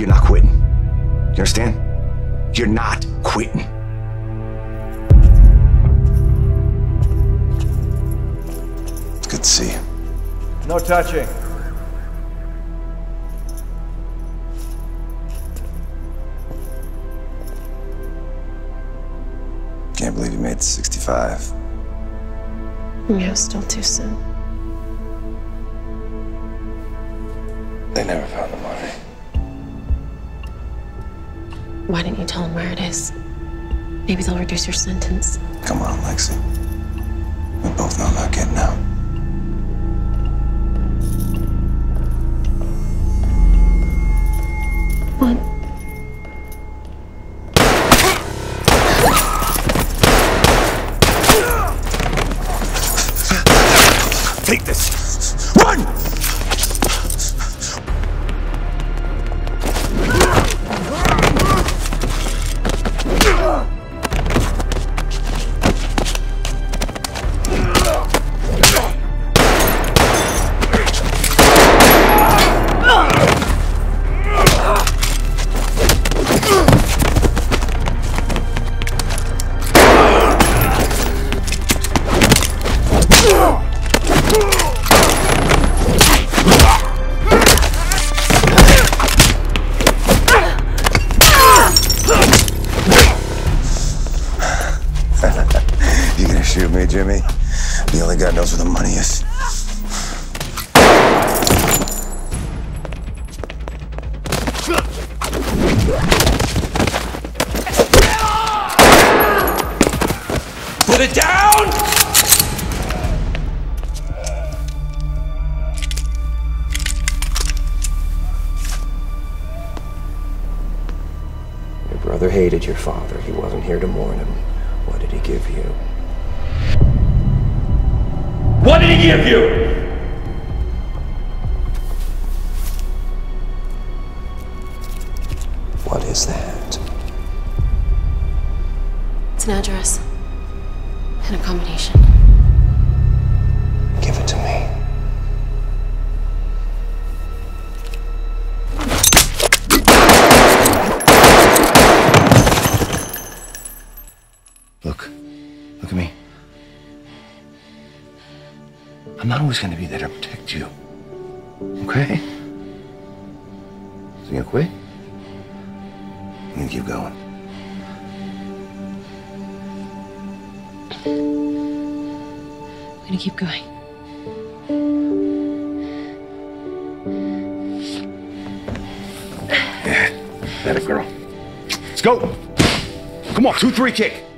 you're not quitting. You understand? You're not quitting. It's good to see you. No touching. Can't believe you made it to 65. Yeah, still too soon. They never found the money. Why didn't you tell them where it is? Maybe they'll reduce your sentence. Come on, Lexi. We both know about getting out. You gonna shoot me, Jimmy? The only guy knows where the money is. Put it down! Brother hated your father. He wasn't here to mourn him. What did he give you? What did he give you? What is that? It's an address. An accommodation. Give I'm not always going to be there to protect you. Okay? So you gonna quit? I'm gonna keep going. I'm gonna keep going. That a girl. Let's go. Come on, two, three, kick.